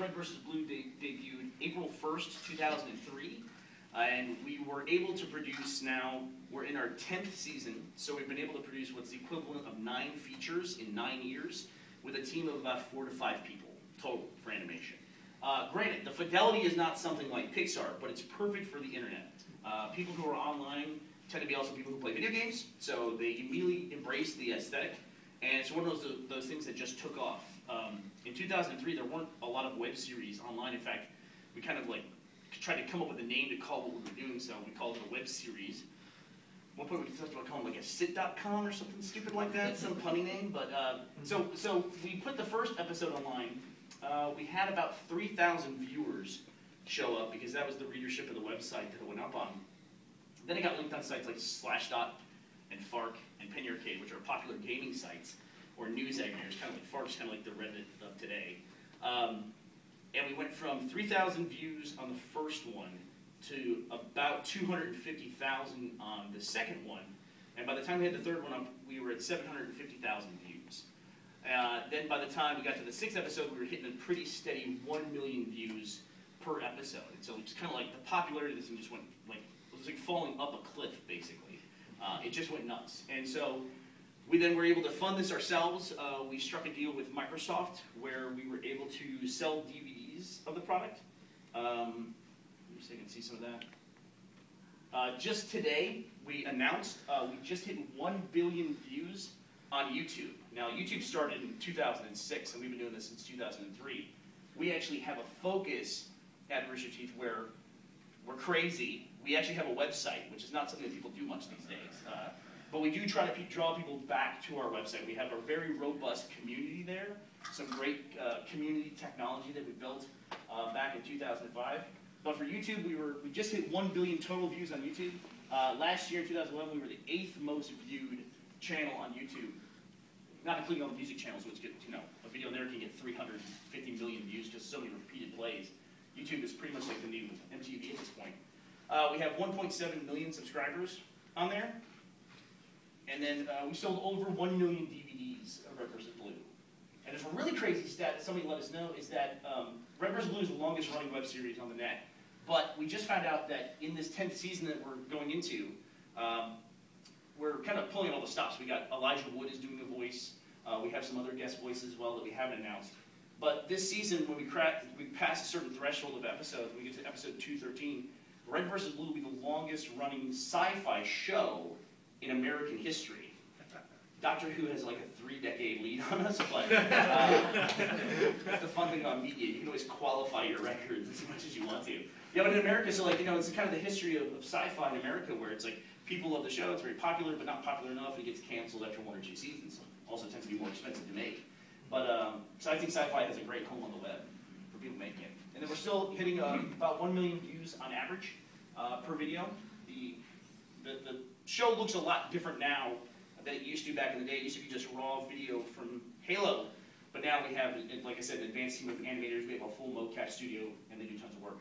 Red vs. Blue de debuted April 1st, 2003. Uh, and we were able to produce now, we're in our 10th season, so we've been able to produce what's the equivalent of nine features in nine years with a team of about four to five people total for animation. Uh, granted, the fidelity is not something like Pixar, but it's perfect for the internet. Uh, people who are online tend to be also people who play video games, so they immediately embrace the aesthetic, and it's one of those, those things that just took off. Um, in 2003, there weren't a lot of web series online. In fact, we kind of like tried to come up with a name to call what we were doing, so we called it a web series. At One point we decided to call it like a sit.com or something stupid like that, some punny name. But uh, so so we put the first episode online. Uh, we had about 3,000 viewers show up because that was the readership of the website that it went up on. Then it got linked on sites like Slashdot and Fark and Penny which are popular gaming sites or news aggregators, kind of like Fark's kind of like the Reddit of today. Um, and we went from 3,000 views on the first one to about 250,000 on the second one. And by the time we had the third one up, we were at 750,000 views. Uh, then by the time we got to the sixth episode, we were hitting a pretty steady 1 million views per episode. And so it's kind of like the popularity of this thing just went like, it was like falling up a cliff, basically. Uh, it just went nuts. And so we then were able to fund this ourselves. Uh, we struck a deal with Microsoft where we were able to sell DVDs of the product. Um, so you can see some of that. Uh, just today, we announced uh, we just hit 1 billion views on YouTube. Now, YouTube started in 2006, and we've been doing this since 2003. We actually have a focus at Rooster Teeth where we're crazy. We actually have a website, which is not something that people do much these days. But we do try to draw people back to our website. We have a very robust community there, some great uh, community technology that we built uh, back in 2005. But for YouTube, we were we just hit 1 billion total views on YouTube. Uh, last year, 2011, we were the eighth most viewed channel on YouTube, not including all the music channels, which get, you know, a video there can get 350 million views, just so many repeated plays. YouTube is pretty much like the new MTV at this point. Uh, we have 1.7 million subscribers on there. And then uh, we sold over 1 million DVDs of Red vs. Blue. And there's a really crazy stat that somebody let us know is that um, Red vs. Blue is the longest running web series on the net. But we just found out that in this 10th season that we're going into, um, we're kind of pulling all the stops. We got Elijah Wood is doing a voice. Uh, we have some other guest voices as well that we haven't announced. But this season, when we crack, we pass a certain threshold of episodes, we get to episode 213, Red vs. Blue will be the longest running sci-fi show in American history. Doctor Who has like a three-decade lead on us, but uh, that's the fun thing about media. You can always qualify your records as much as you want to. Yeah, but in America, so like, you know, it's kind of the history of, of sci-fi in America where it's like, people love the show, it's very popular, but not popular enough, it gets canceled after one or two seasons. Also tends to be more expensive to make. But, um, so I think sci-fi has a great home on the web for people making it. And then we're still hitting uh, about 1 million views on average uh, per video. The, the, the show looks a lot different now than it used to back in the day. It used to be just raw video from Halo. But now we have, like I said, an advanced team of animators. We have a full mocap studio, and they do tons of work.